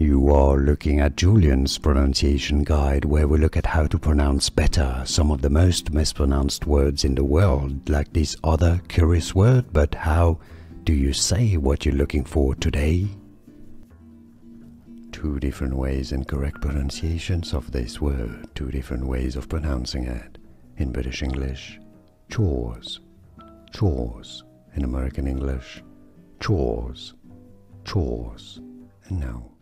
You are looking at Julien's pronunciation guide where we look at how to pronounce better some of the most mispronounced words in the world, like this other curious word, but how do you say what you're looking for today? Two different ways and correct pronunciations of this word, two different ways of pronouncing it. In British English, chores, chores. In American English, chores, chores. And now